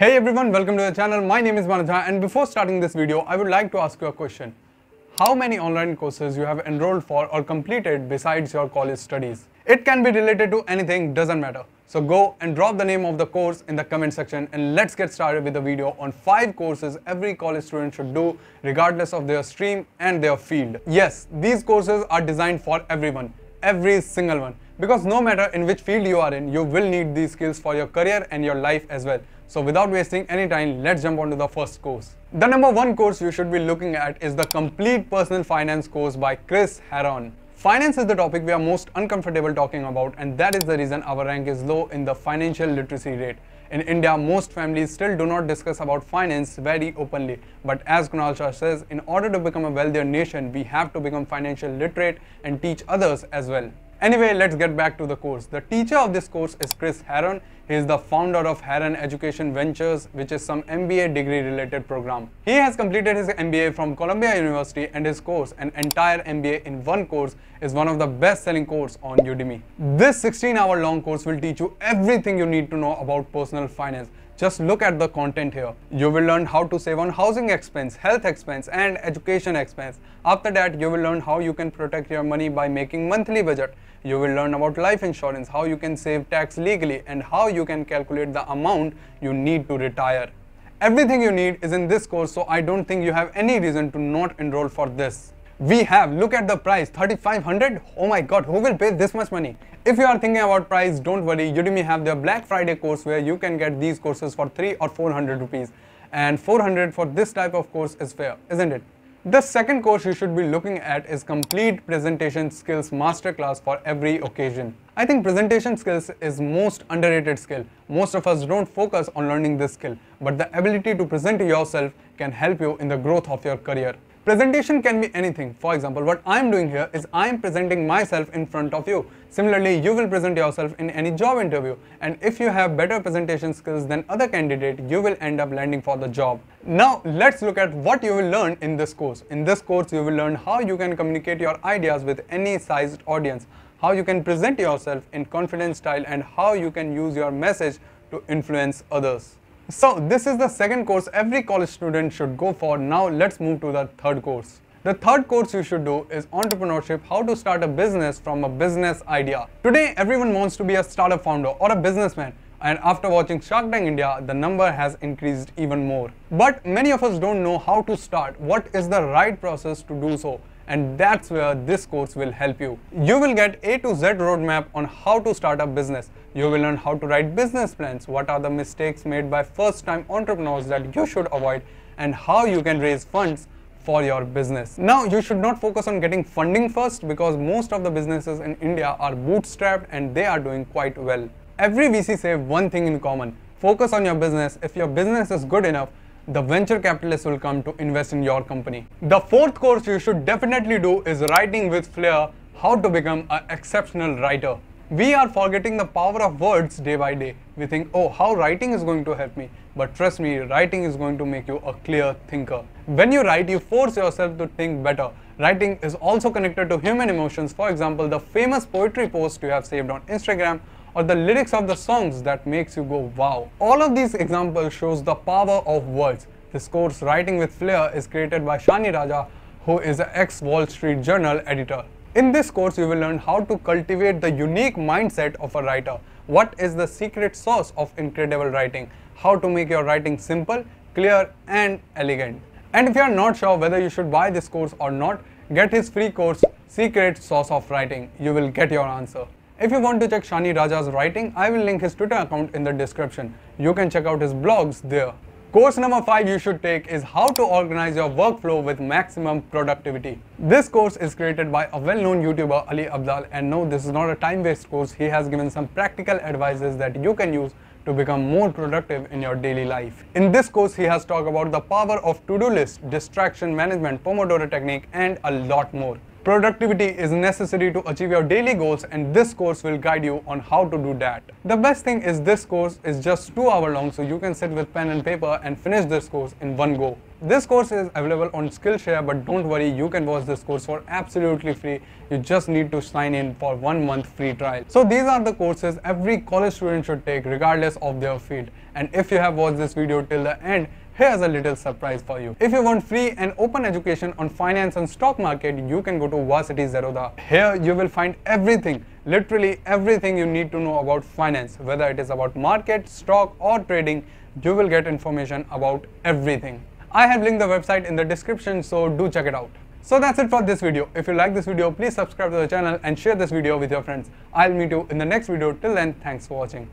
Hey everyone, welcome to the channel. My name is Manav and before starting this video, I would like to ask you a question. How many online courses you have enrolled for or completed besides your college studies? It can be related to anything, doesn't matter. So go and drop the name of the course in the comment section and let's get started with the video on 5 courses every college student should do regardless of their stream and their field. Yes, these courses are designed for everyone, every single one. Because no matter in which field you are in, you will need these skills for your career and your life as well. So without wasting any time, let's jump on to the first course. The number one course you should be looking at is the Complete Personal Finance course by Chris Haroun. Finance is the topic we are most uncomfortable talking about and that is the reason our rank is low in the financial literacy rate. In India, most families still do not discuss about finance very openly. But as Kunal Shah says, in order to become a wealthier nation, we have to become financial literate and teach others as well. Anyway, let's get back to the course. The teacher of this course is Chris Haroun. He is the founder of Haroun Education Ventures, which is some MBA degree related program. He has completed his MBA from Columbia University and his course, an entire MBA in one course, is one of the best selling course on Udemy. This 16 hour long course will teach you everything you need to know about personal finance. Just look at the content here. You will learn how to save on housing expense, health expense and education expense. After that, you will learn how you can protect your money by making monthly budget. You will learn about life insurance, how you can save tax legally and how you can calculate the amount you need to retire. Everything you need is in this course so I don't think you have any reason to not enroll for this. We have, look at the price, 3500 Oh my god, who will pay this much money? If you are thinking about price, don't worry, Udemy have their Black Friday course where you can get these courses for 3 or 400 rupees. And 400 for this type of course is fair, isn't it? The second course you should be looking at is Complete Presentation Skills Masterclass for every occasion. I think presentation skills is most underrated skill. Most of us don't focus on learning this skill, but the ability to present yourself can help you in the growth of your career. Presentation can be anything. For example, what I'm doing here is I'm presenting myself in front of you. Similarly, you will present yourself in any job interview. And if you have better presentation skills than other candidate, you will end up landing for the job. Now, let's look at what you will learn in this course. In this course, you will learn how you can communicate your ideas with any sized audience, how you can present yourself in confident style, and how you can use your message to influence others. So this is the second course every college student should go for. Now let's move to the third course. The third course you should do is entrepreneurship, how to start a business from a business idea. Today everyone wants to be a startup founder or a businessman and after watching Shark Tank India, the number has increased even more. But many of us don't know how to start, what is the right process to do so and that's where this course will help you. You will get A to Z roadmap on how to start a business. You will learn how to write business plans, what are the mistakes made by first time entrepreneurs that you should avoid and how you can raise funds for your business. Now you should not focus on getting funding first because most of the businesses in India are bootstrapped and they are doing quite well. Every VC say one thing in common, focus on your business. If your business is good enough, the venture capitalists will come to invest in your company. The fourth course you should definitely do is Writing with Flair, how to become an exceptional writer. We are forgetting the power of words day by day. We think, oh, how writing is going to help me. But trust me, writing is going to make you a clear thinker. When you write, you force yourself to think better. Writing is also connected to human emotions. For example, the famous poetry post you have saved on Instagram or the lyrics of the songs that makes you go wow. All of these examples shows the power of words. This course Writing with Flair is created by Shani Raja who is an ex-Wall Street Journal editor. In this course, you will learn how to cultivate the unique mindset of a writer. What is the secret sauce of incredible writing? How to make your writing simple, clear and elegant. And if you are not sure whether you should buy this course or not, get his free course, Secret Sauce of Writing. You will get your answer. If you want to check Shani Raja's writing, I will link his Twitter account in the description. You can check out his blogs there. Course number 5 you should take is how to organize your workflow with maximum productivity. This course is created by a well-known YouTuber Ali Abdaal and no this is not a time-based course. He has given some practical advices that you can use to become more productive in your daily life. In this course, he has talked about the power of to-do list, distraction management, Pomodoro technique, and a lot more. Productivity is necessary to achieve your daily goals and this course will guide you on how to do that. The best thing is this course is just 2 hour long so you can sit with pen and paper and finish this course in one go. This course is available on Skillshare but don't worry you can watch this course for absolutely free. You just need to sign in for 1 month free trial. So these are the courses every college student should take regardless of their field. And if you have watched this video till the end, Here's a little surprise for you. If you want free and open education on finance and stock market, you can go to Varsity Zerodha. Here you will find everything, literally everything you need to know about finance, whether it is about market, stock or trading, you will get information about everything. I have linked the website in the description, so do check it out. So that's it for this video. If you like this video, please subscribe to the channel and share this video with your friends. I'll meet you in the next video. Till then, thanks for watching.